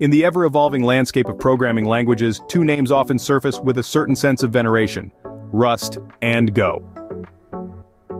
In the ever-evolving landscape of programming languages, two names often surface with a certain sense of veneration, Rust and Go.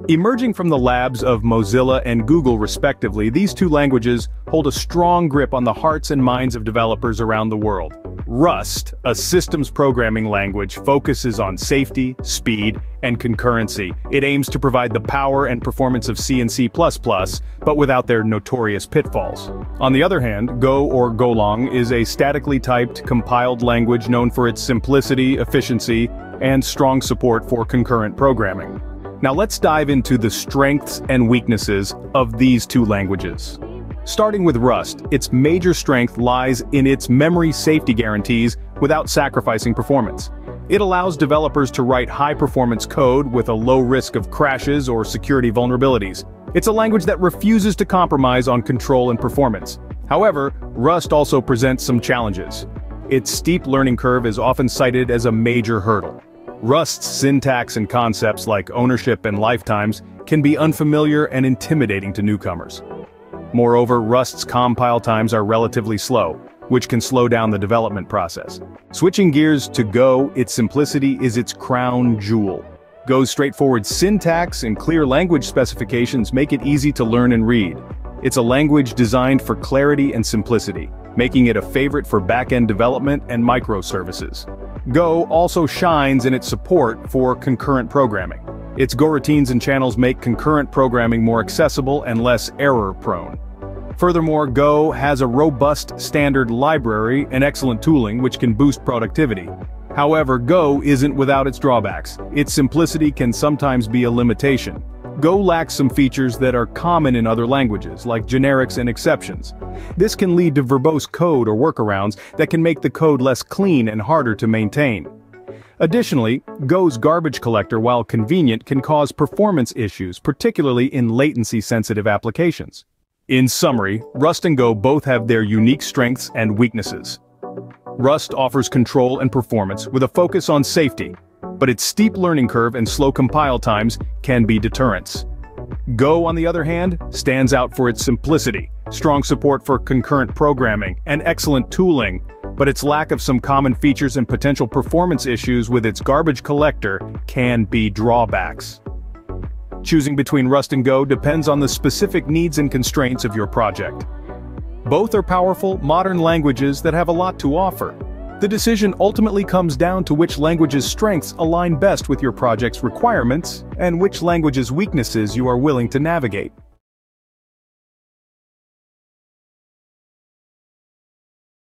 Emerging from the labs of Mozilla and Google respectively, these two languages hold a strong grip on the hearts and minds of developers around the world. Rust, a systems programming language, focuses on safety, speed, and concurrency. It aims to provide the power and performance of C and C++, but without their notorious pitfalls. On the other hand, Go or Golang is a statically typed, compiled language known for its simplicity, efficiency, and strong support for concurrent programming. Now let's dive into the strengths and weaknesses of these two languages. Starting with Rust, its major strength lies in its memory safety guarantees without sacrificing performance. It allows developers to write high-performance code with a low risk of crashes or security vulnerabilities. It's a language that refuses to compromise on control and performance. However, Rust also presents some challenges. Its steep learning curve is often cited as a major hurdle. Rust's syntax and concepts like ownership and lifetimes can be unfamiliar and intimidating to newcomers. Moreover, Rust's compile times are relatively slow, which can slow down the development process. Switching gears to Go, its simplicity is its crown jewel. Go's straightforward syntax and clear language specifications make it easy to learn and read. It's a language designed for clarity and simplicity, making it a favorite for back-end development and microservices. Go also shines in its support for concurrent programming. Its routines and channels make concurrent programming more accessible and less error-prone. Furthermore, Go has a robust standard library and excellent tooling which can boost productivity. However, Go isn't without its drawbacks. Its simplicity can sometimes be a limitation. Go lacks some features that are common in other languages, like generics and exceptions. This can lead to verbose code or workarounds that can make the code less clean and harder to maintain. Additionally, Go's garbage collector while convenient can cause performance issues, particularly in latency-sensitive applications. In summary, Rust and Go both have their unique strengths and weaknesses. Rust offers control and performance with a focus on safety, but its steep learning curve and slow compile times can be deterrents. Go, on the other hand, stands out for its simplicity, strong support for concurrent programming, and excellent tooling, but its lack of some common features and potential performance issues with its garbage collector can be drawbacks. Choosing between Rust and Go depends on the specific needs and constraints of your project. Both are powerful, modern languages that have a lot to offer, the decision ultimately comes down to which language's strengths align best with your project's requirements and which language's weaknesses you are willing to navigate.